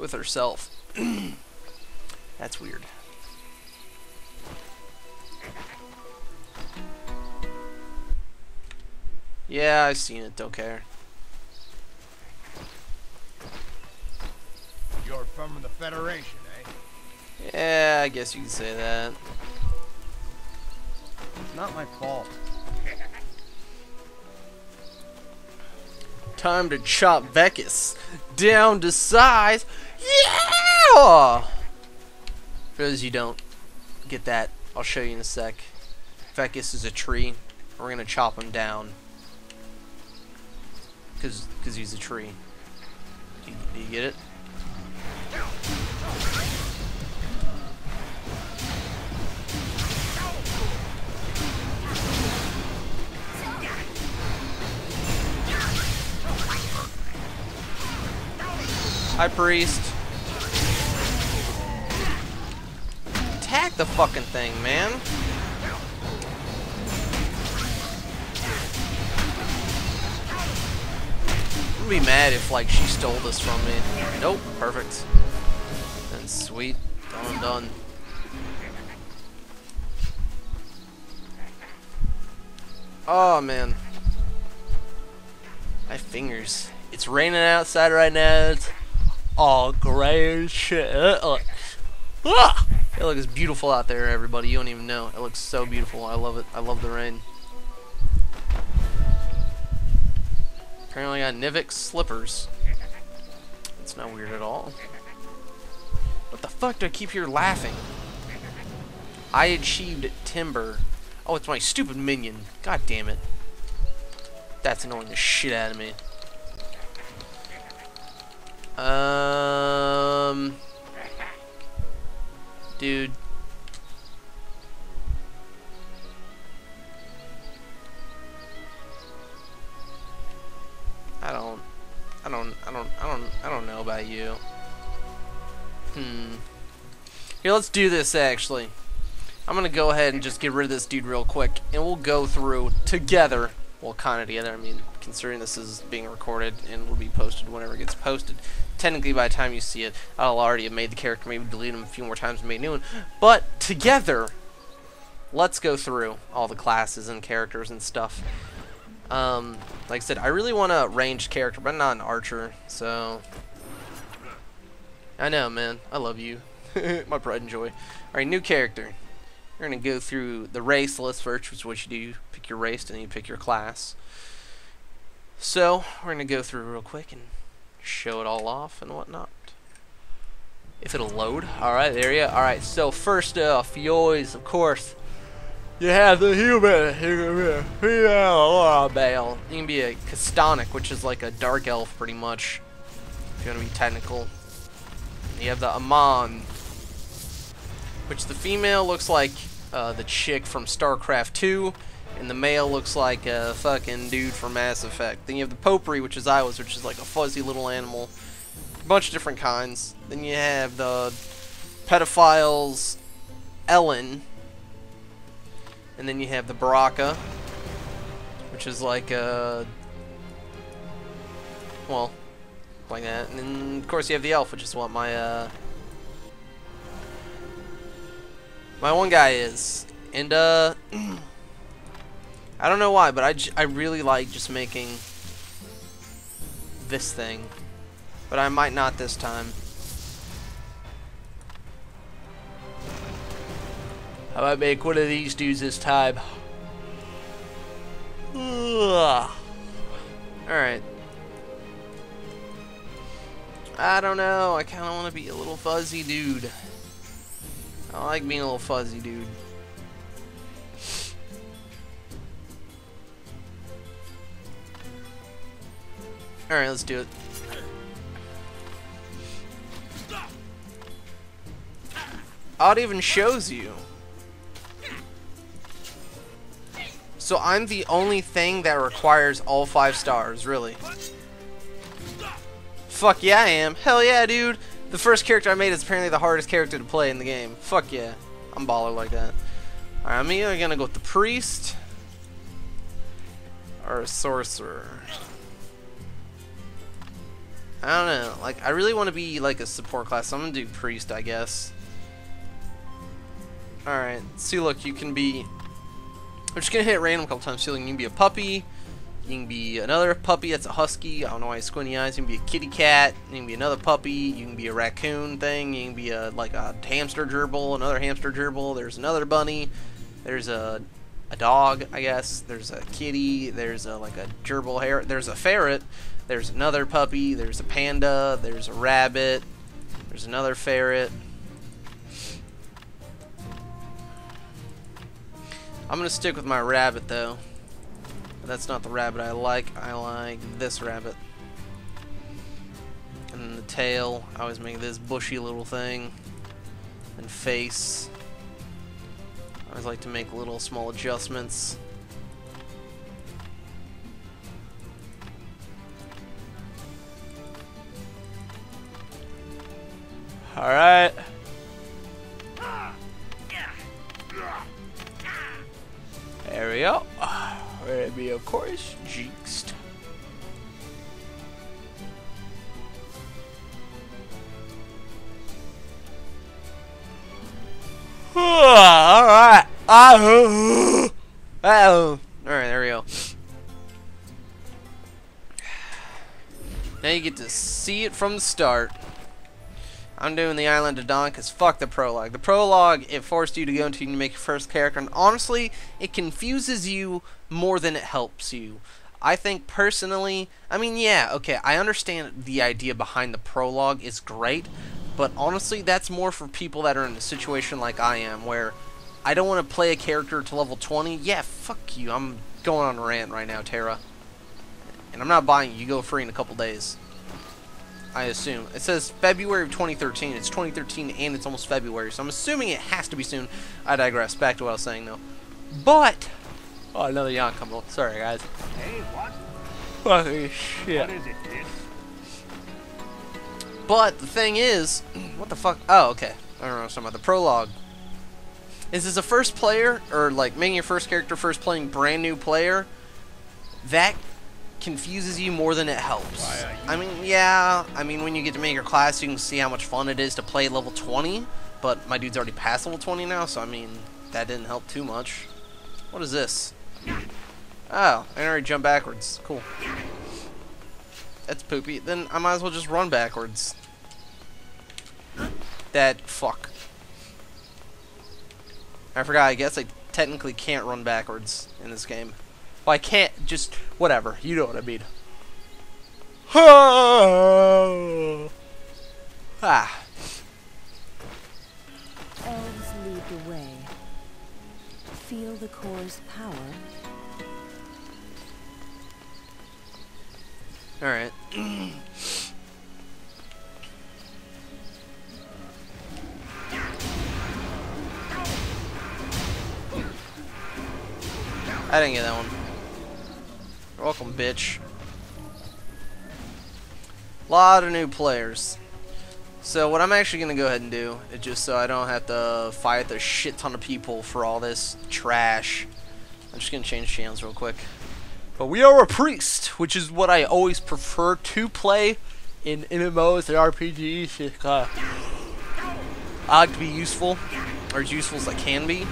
with herself. That's weird. Yeah, I've seen it. Don't care. You're from the Federation, eh? Yeah, I guess you can say that. It's not my fault. Time to chop Vekis down to size. Yeah! For those you don't get that, I'll show you in a sec. Vekis is a tree. We're gonna chop him down. Cause, cause he's a tree. Do you, do you get it? Hi, priest. Attack the fucking thing, man. Gonna be mad if, like, she stole this from me. Nope, perfect. And sweet. Done, done. Oh, man. My fingers. It's raining outside right now. It's all gray as shit. It looks, ah! it looks beautiful out there, everybody. You don't even know. It looks so beautiful. I love it. I love the rain. Apparently, I got Nivik slippers. It's not weird at all. What the fuck do I keep here laughing? I achieved timber. Oh, it's my stupid minion. God damn it. That's annoying the shit out of me. Um, dude. I don't, I don't, I don't, I don't, I don't know about you. Hmm. Here, let's do this actually. I'm gonna go ahead and just get rid of this dude real quick, and we'll go through together. Well, kind of together. I mean, considering this is being recorded and will be posted whenever it gets posted. Technically, by the time you see it, I'll already have made the character, maybe delete him a few more times and made a new one. But together, let's go through all the classes and characters and stuff. Um, like I said, I really want a ranged character, but not an archer, so... I know, man. I love you. My pride and joy. Alright, new character. We're going to go through the race list first, which is what you do. Pick your race, and then you pick your class. So, we're going to go through real quick and show it all off and whatnot. If it'll load. Alright, there you go. Alright, so first off, you always, of course, you have the human. You can be a female male. You can be a Castanic, which is like a dark elf, pretty much. If you want to be technical. You have the Aman, which the female looks like uh, the chick from StarCraft 2, and the male looks like a fucking dude from Mass Effect. Then you have the Popori, which is Iwas, which is like a fuzzy little animal. A bunch of different kinds. Then you have the pedophiles Elin. And then you have the Baraka, which is like a... Well, like that. And then, of course, you have the elf, which is what my, uh... My one guy is. And, uh... I don't know why, but I, j I really like just making this thing. But I might not this time. I might make one of these dudes this time. Alright. I don't know. I kind of want to be a little fuzzy dude. I like being a little fuzzy dude. Alright, let's do it. It even shows you. So I'm the only thing that requires all five stars, really. Fuck yeah, I am. Hell yeah, dude. The first character I made is apparently the hardest character to play in the game. Fuck yeah. I'm baller like that. Alright, I'm either gonna go with the priest or a sorcerer. I don't know. Like, I really want to be like a support class. So I'm gonna do priest, I guess. All right. See, look, you can be. I'm just gonna hit random a couple times. See, you can be a puppy. You can be another puppy that's a husky. I don't know why squinty eyes. You can be a kitty cat. You can be another puppy. You can be a raccoon thing. You can be a like a hamster gerbil. Another hamster gerbil. There's another bunny. There's a a dog, I guess. There's a kitty. There's a like a gerbil hair. There's a ferret. There's another puppy. There's a panda. There's a rabbit. There's another ferret. I'm gonna stick with my rabbit though. That's not the rabbit I like. I like this rabbit. And the tail, I always make this bushy little thing. And face. I always like to make little small adjustments. Alright. There we go. We're gonna be, of course, Jinxked. Alright. Ah, oh. Alright, there we go. Now you get to see it from the start. I'm doing the Island of Dawn because fuck the prologue. The prologue, it forced you to go into and make your first character, and honestly, it confuses you more than it helps you. I think personally, I mean, yeah, okay, I understand the idea behind the prologue is great, but honestly, that's more for people that are in a situation like I am, where I don't want to play a character to level 20. Yeah, fuck you. I'm going on a rant right now, Tera. And I'm not buying you. You go free in a couple days. I assume. It says February of 2013. It's 2013 and it's almost February, so I'm assuming it has to be soon. I digress. Back to what I was saying, though. But... Oh, another yawn coming up. Sorry, guys. Hey, what? Fucking shit. What is it, kid? But the thing is... What the fuck? Oh, okay. I don't know what I'm about. The prologue. Is this a first player, or like making your first character first playing brand new player? That confuses you more than it helps. You- uh, I mean, yeah, I mean, when you get to make your class, you can see how much fun it is to play level 20, but my dude's already past level 20 now, so I mean, that didn't help too much. What is this? Oh, I already jumped backwards. Cool. That's poopy. Then I might as well just run backwards. That, fuck. I forgot, I guess I technically can't run backwards in this game. Well, I can't, just, whatever, you know what I mean. ah. Elves lead the way. Feel the core's power. Alright. I didn't get that one. You're welcome, bitch. Lot of new players. So what I'm actually going to go ahead and do, is just so I don't have to fight a shit ton of people for all this trash, I'm just going to change channels real quick. But we are a priest, which is what I always prefer to play in MMOs and RPGs. Uh, I like to be useful, or as useful as I can be.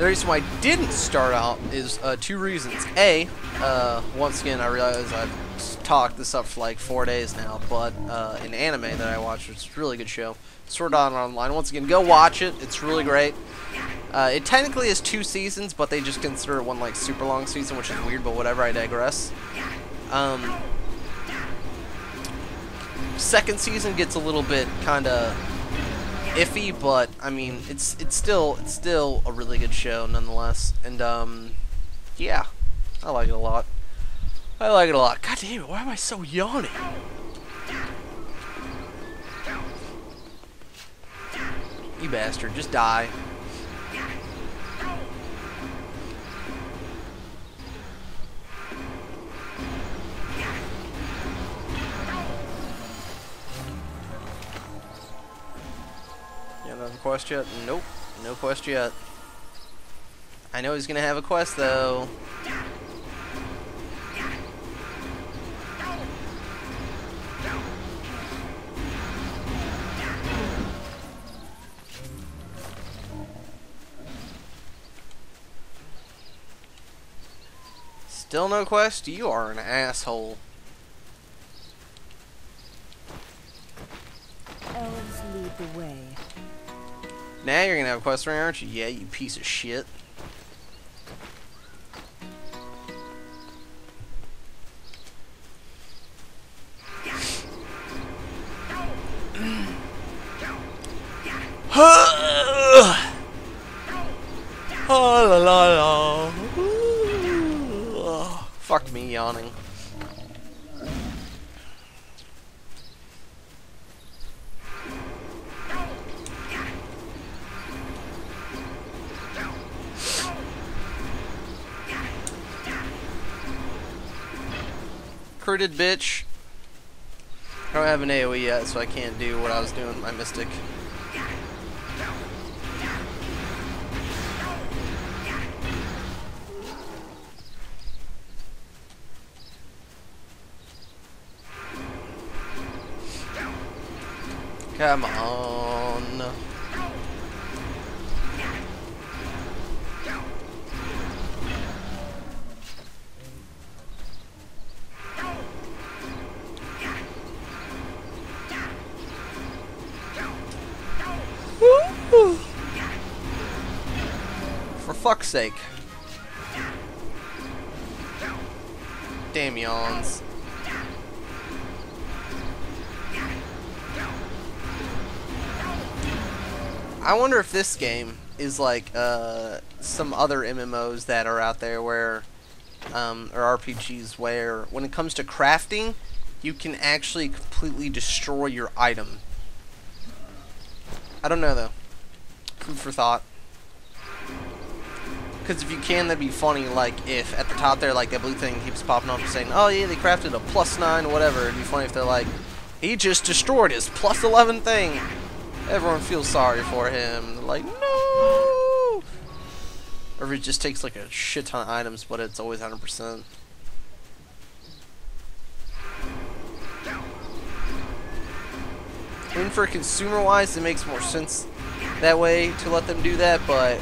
The reason why I didn't start out is uh, two reasons. A, uh, once again, I realize I've talked this up for like four days now, but uh, an anime that I watched, which is a really good show, Sword Art Online. Once again, go watch it. It's really great. Uh, it technically is two seasons, but they just consider it one like super long season, which is weird. But whatever, I digress. Um, second season gets a little bit kind of iffy, but I mean, it's it's still it's still a really good show nonetheless. And um, yeah, I like it a lot. I like it a lot. God damn it! Why am I so yawning? You bastard! Just die. quest yet? Nope. No quest yet. I know he's gonna have a quest though. Still no quest? You are an asshole. Elves lead the way. Now you're gonna have a quest ring, aren't you? Yeah, you piece of shit. Oh, la, la, la. Ooh. Fuck me yawning. Critted bitch. I don't have an AoE yet, so I can't do what I was doing with my mystic. Come on. Sake. Damn yawns. I wonder if this game is like uh, some other MMOs that are out there where, um, or RPGs where, when it comes to crafting, you can actually completely destroy your item. I don't know though. Food for thought. Because if you can, that'd be funny. Like if at the top there, like that blue thing keeps popping up and saying, "Oh yeah, they crafted a plus nine or whatever." It'd be funny if they're like, "He just destroyed his plus eleven thing." Everyone feels sorry for him. Like, no. Or if it just takes like a shit ton of items, but it's always 100%. I mean, for consumer wise, it makes more sense that way to let them do that, but.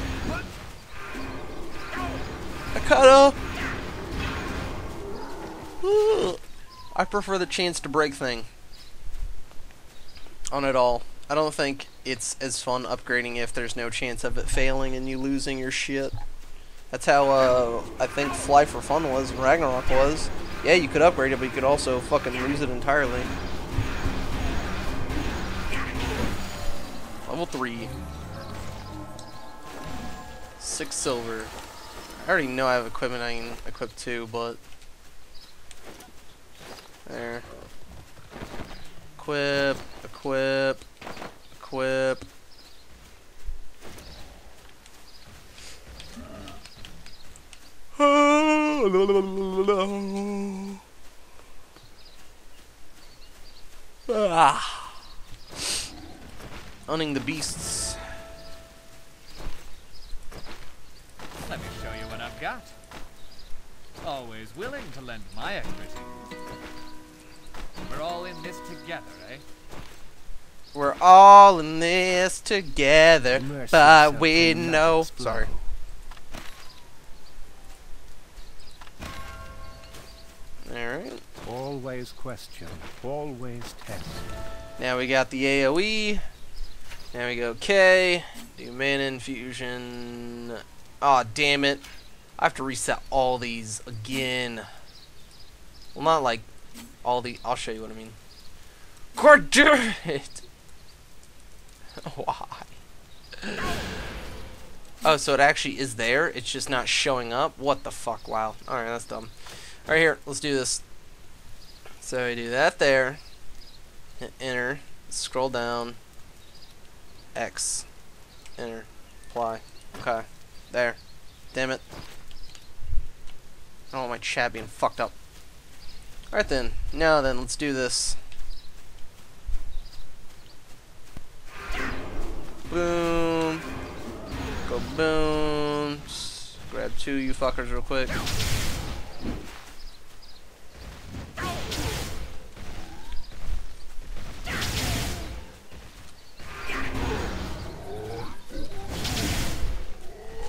Kinda. I prefer the chance to break thing on it all. I don't think it's as fun upgrading if there's no chance of it failing and you losing your shit. That's how uh, I think Fly for Fun was Ragnarok was. Yeah, you could upgrade it, but you could also fucking lose it entirely. Level 3. 6 silver. I already know I have equipment I can equip too, but... There. Equip, equip, equip. ah. Owning the beasts. Let me show you what I've got. Always willing to lend my expertise. We're all in this together, eh? We're all in this together, Mercy but we know. Sorry. Alright. Always question, always test. Now we got the AoE. Now we go K. Do mana infusion. Aw, oh, damn it. I have to reset all these again. Well, not like all the. I'll show you what I mean. God damn it! Why? Oh, so it actually is there. It's just not showing up. What the fuck? Wow. Alright, that's dumb. Alright, here. Let's do this. So we do that there. Enter. Scroll down. X. Enter. Apply. Okay. There. Damn it. I don't want my chat being fucked up. Alright then. Now then, let's do this. Boom. Go boom. S- Grab two you fuckers real quick.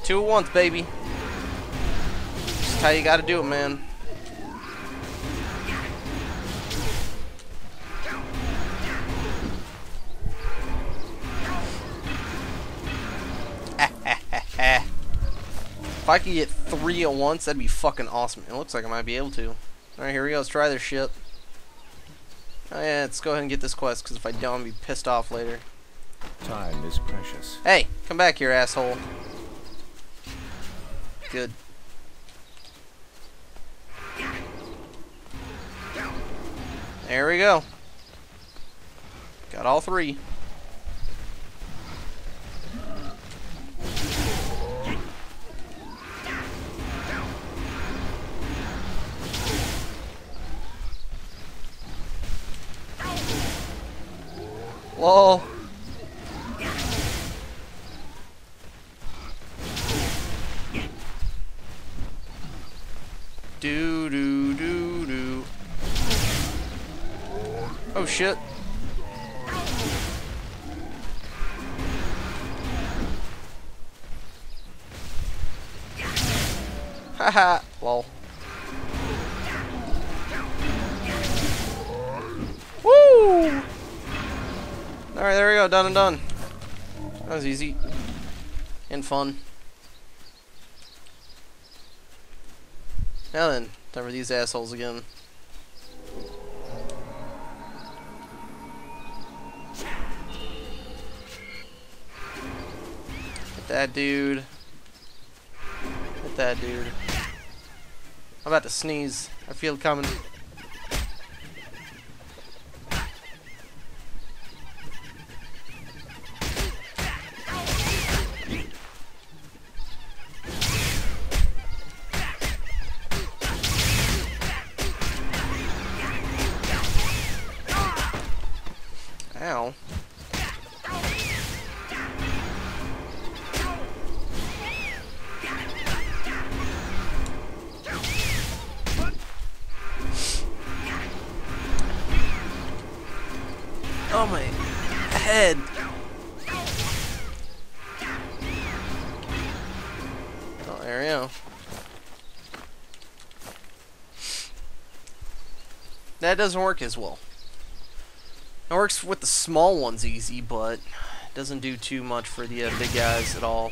Two at once, baby. How you gotta do it, man. if I could get three at once, that'd be fucking awesome. It looks like I might be able to. Alright, here we go. Let's try this shit. Oh yeah, let's go ahead and get this quest, because if I don't, I'll be pissed off later. Time is precious. Hey, come back here, asshole. Good. There we go. Got all three. Oh shit. Haha. Lol. Woo! Alright, there we go. Done and done. That was easy. And fun. Now then, time for these assholes again. That dude. Hit that dude. I'm about to sneeze. I feel it coming. Oh my head. Oh, there we go. That doesn't work as well. It works with the small ones easy, but doesn't do too much for the uh, big guys at all.